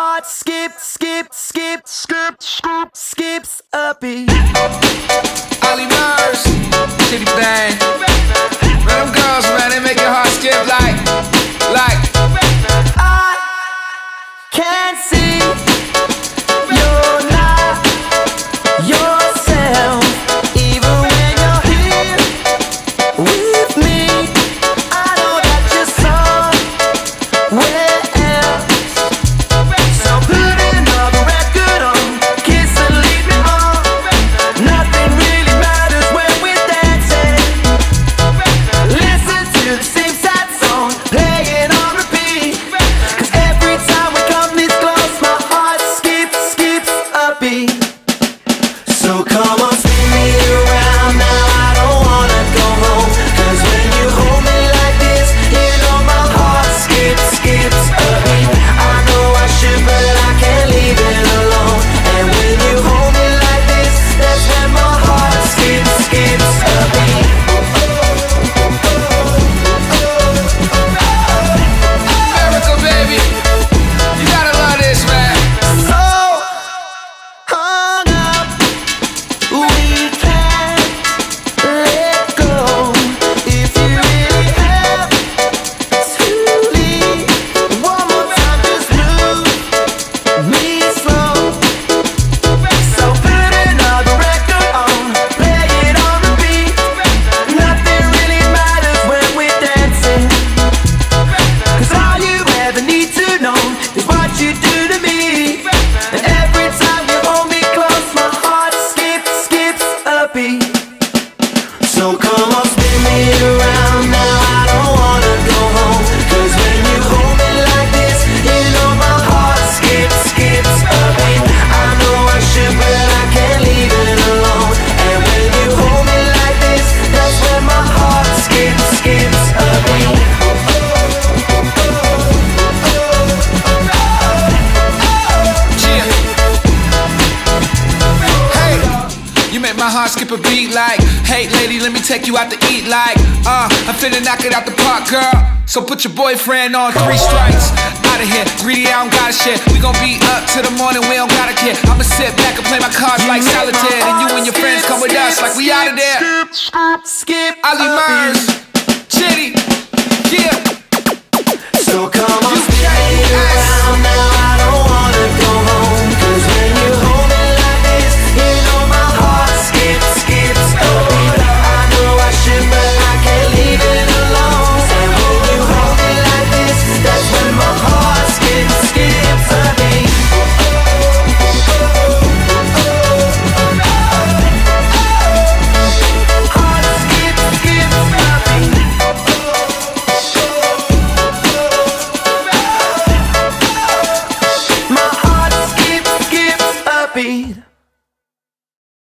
heart skip, skip, skip, skip, skip, skips a beat. Chiddy Bang. So come on, spin me around. Now, I don't wanna hard, skip a beat like Hey lady, let me take you out to eat like Uh, I'm finna knock it out the park, girl. So put your boyfriend on three strikes. Outta here, greedy, I don't got shit We gon' be up till the morning, we don't gotta care. I'ma sit back and play my cards like solitaire And you and your friends come with us like we outta there. Skip, skip, skip Olly Murs, Chiddy, skip. So